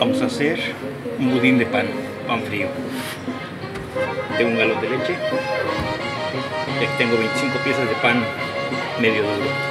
Vamos a hacer un budín de pan, pan frío. Tengo un galón de leche. Aquí tengo 25 piezas de pan medio duro.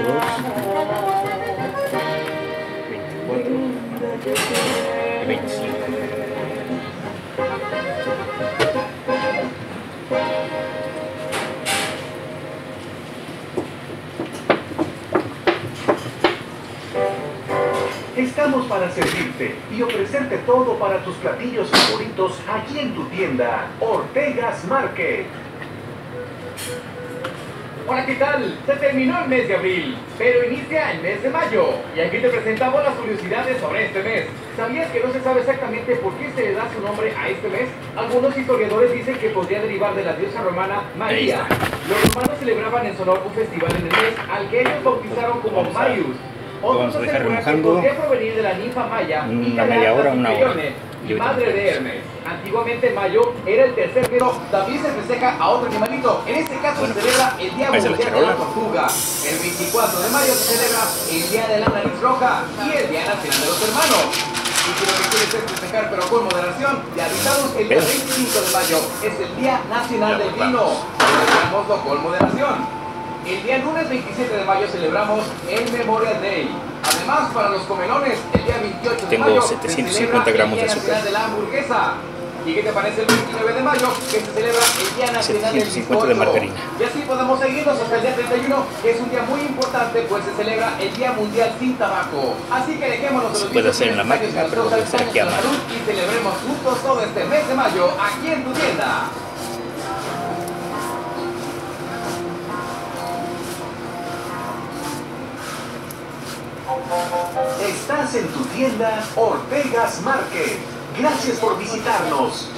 Veintidós. Veinticuatro. y Veinticinco. Estamos para servirte y ofrecerte todo para tus platillos favoritos aquí en tu tienda, Ortegas Market. Hola, ¿qué tal? Se terminó el mes de abril, pero inicia el mes de mayo. Y aquí te presentamos las curiosidades sobre este mes. ¿Sabías que no se sabe exactamente por qué se le da su nombre a este mes? Algunos historiadores dicen que podría derivar de la diosa romana María. Los romanos celebraban en su honor un festival en el mes al que ellos bautizaron como Marius. Otros aseguran que podría provenir de la ninfa maya una Icariata media hora, una hora. Madre de. Hermes. Antiguamente mayo era el tercer pero también se festeja a otro animalito. En este caso se celebra el Día Mundial de la. Tortuga. El 24 de mayo se celebra el Día de la Nariz Roja y el Día Nacional de los Hermanos. Y si lo que quieres es festejar pero con moderación, ya avisamos el día Pero- 25 de mayo es el Día Nacional del. Vino. Celebramoslo con moderación. El día lunes 27 de mayo celebramos el Memorial Day. Además, para los comelones, el día 28 de Tengo mayo 750 se celebra gramos de azúcar. De la hamburguesa. ¿Y qué te parece el 29 de mayo, que se celebra el Día Nacional del 750 de margarina. Y así podemos seguirnos hasta el día 31, que es un día muy importante, pues se celebra el Día Mundial sin Tabaco. Así que dejémonos de los puede hacer en la máquina, pero cosas ser aquí a mano. y celebremos juntos todo este mes de mayo aquí en tu tienda. Estás en tu tienda, Ortegas Market. Gracias por visitarnos.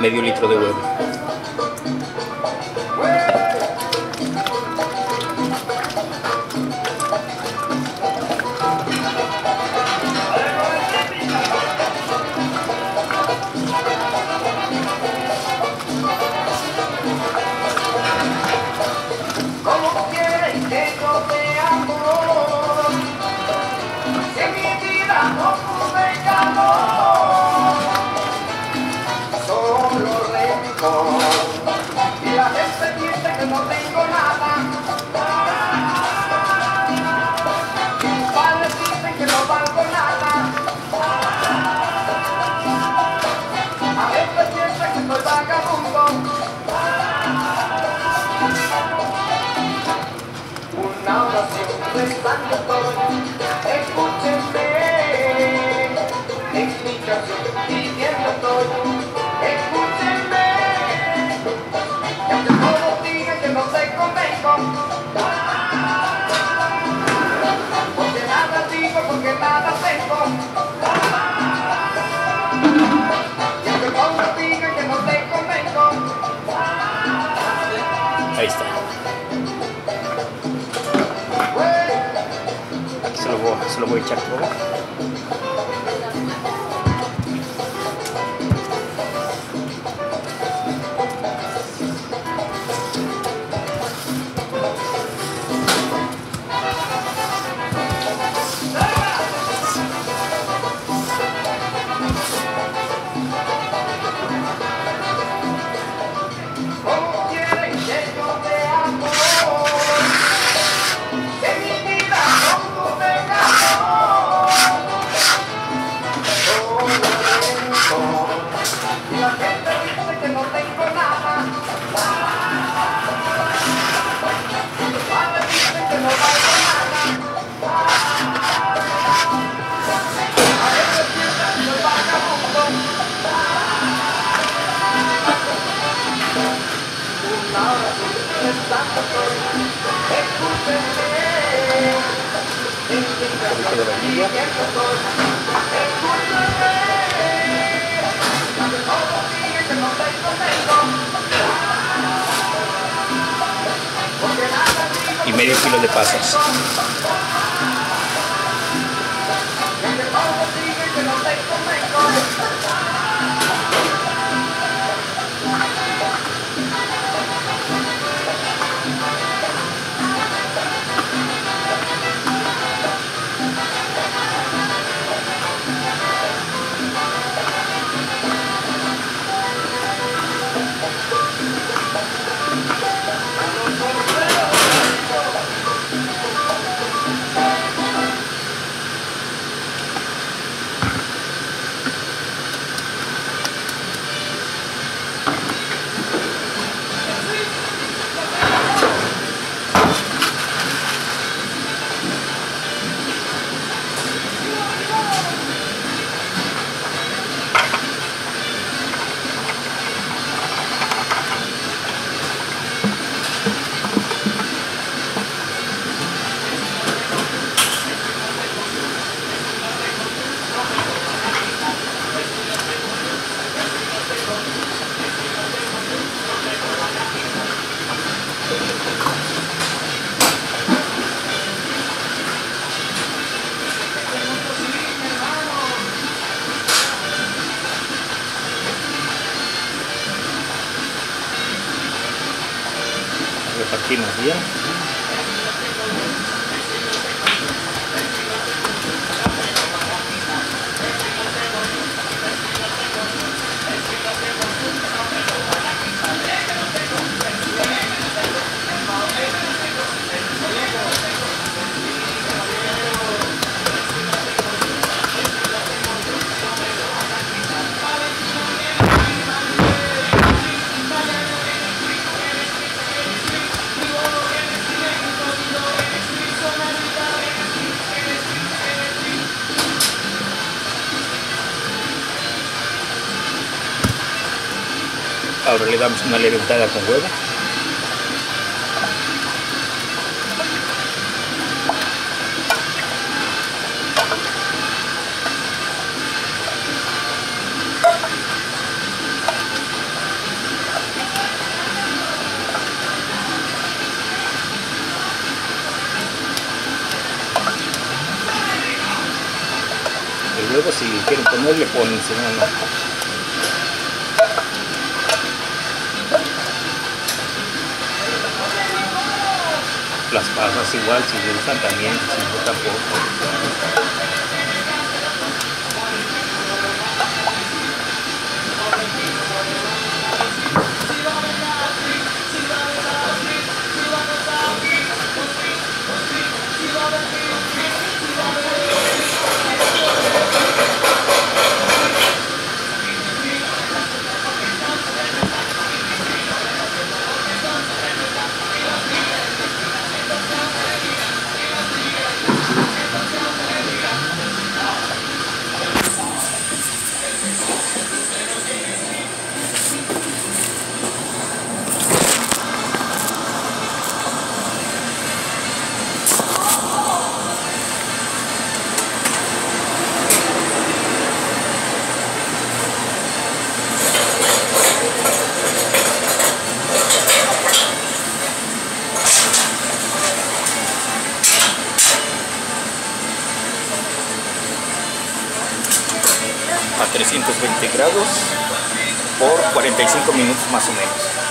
Medio litro de huevo. Estoy, escúchenme, explicación pidiendo estoy, escúchenme, y aunque todos digan que no te convengo, porque nada digo, porque nada tengo, y aunque todos digan que no te convengo, Ahí está. Aquí se lo Y medio kilo de pasas. Repartimos bien. Ahora le damos una leve untada con huevo. El huevo si quieren ponerle ponen, si no, no. Pasas igual si gustan también si no tampoco a 320 grados por 45 minutos más o menos.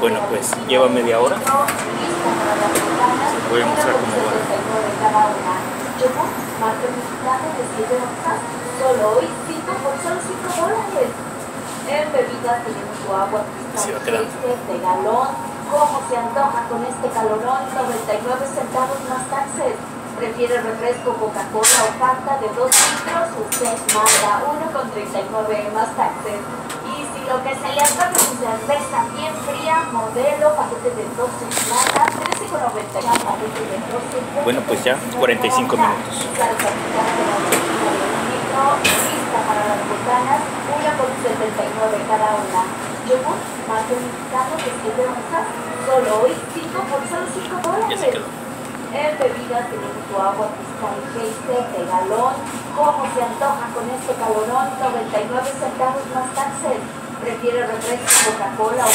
Bueno, pues lleva media hora. Voy a mostrar cómo va. Marca mexicana de 7 onzas, solo hoy 5 por solo 5 dólares. En bebidas tenemos su agua Sí, va quedando. galón. ¿Cómo se antoja con este calorón? 99 centavos más taxes. ¿Prefiere refresco, Coca-Cola o Fanta de 2 litros? Usted manda 1,39 más taxes. Y lo que se le es cerveza bien fría, modelo, paquete de 12 latas, 13,90 paquete de 12 Bueno, pues ya 45 minutos. Lista para las botanas, 1,79 cada una. Yogur, marca mexicano de 7 onzas, solo hoy 5 por solo 5 Ya dólares. En bebidas tenemos tu agua cristal Geyser de galón. ¿Cómo se antoja con este calorón? 99 centavos más taxes. ¿Prefiere refresco, Coca-Cola o?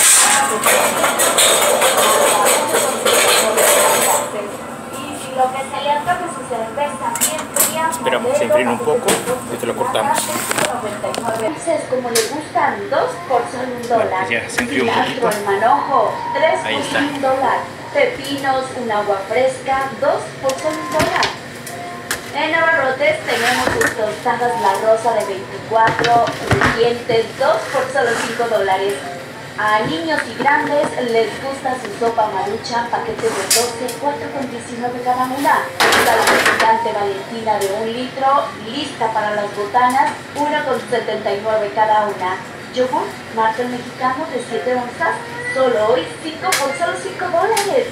Y lo que se le antoja es su cerveza bien fría, Esperamos se enfríen un poco y te lo cortamos. Es como le gustan, dos por solo un dólar. pues ya se enfrió un Cilantro poquito. al manojo, tres por un dólar. Pepinos, un agua fresca, dos por solo un dólar. En Abarrotes tenemos sus tostadas La Rosa de 24 dientes, dos por solo 5 dólares. A niños y grandes les gusta su sopa marucha, paquete de 12, 4,19 cada una. Salsa picante Valentina de un litro, lista para las botanas, 1,79 cada una. Yogur, marca el mexicano de 7 onzas, solo hoy 5 por solo 5 dólares.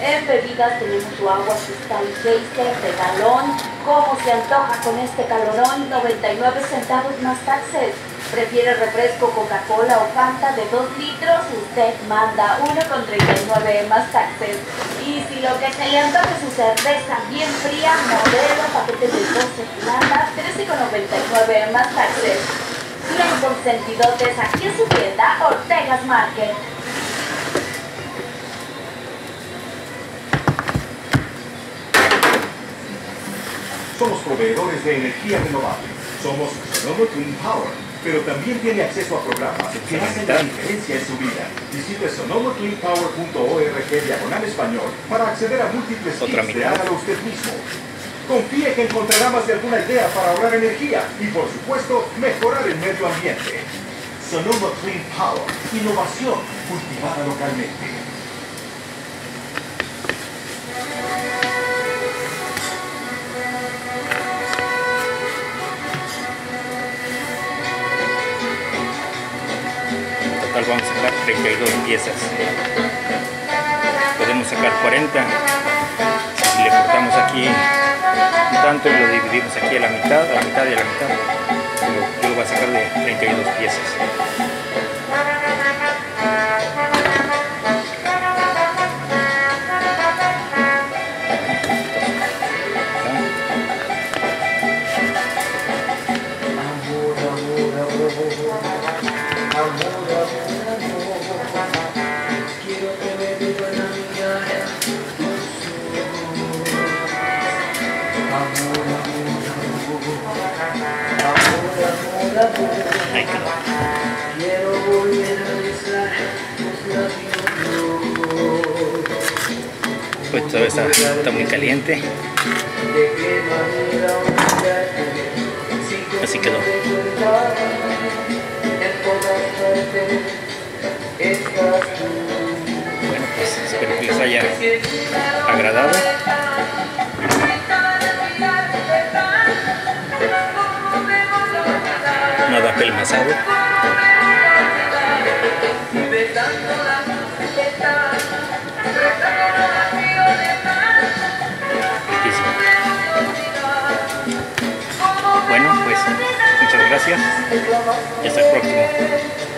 En bebidas tenemos su agua cristal Geyser de galón. ¿Cómo se antoja con este calorón? 99 centavos más taxes. ¿Prefiere refresco, Coca-Cola o Fanta de 2 litros? Usted manda 1,39 más taxes. Y si lo que se le antoja es su cerveza bien fría, modelo, paquete de 12 latas, 13,99 más taxes. Bien consentidotes aquí en su tienda Ortegas Market. Somos proveedores de energía renovable. Somos Sonoma Clean Power. Pero también tiene acceso a programas que hacen la diferencia en su vida. Visite sonomacleanpower.org diagonal español para acceder a múltiples tips de hágalo usted mismo. Confíe que encontrará más de alguna idea para ahorrar energía y, por supuesto, mejorar el medio ambiente. Sonoma Clean Power. Innovación cultivada localmente. Vamos a sacar 32 piezas. Podemos sacar 40 si le cortamos aquí un tanto y lo dividimos aquí a la mitad, a la mitad y a la mitad. Yo lo voy a sacar de 32 piezas. Quiero volver a labios. Pues todo está, está muy caliente. Así quedó. Bueno, pues espero que les haya agradado. Nada pelmazado. Riquísimo. Bueno, pues muchas gracias y hasta el próximo.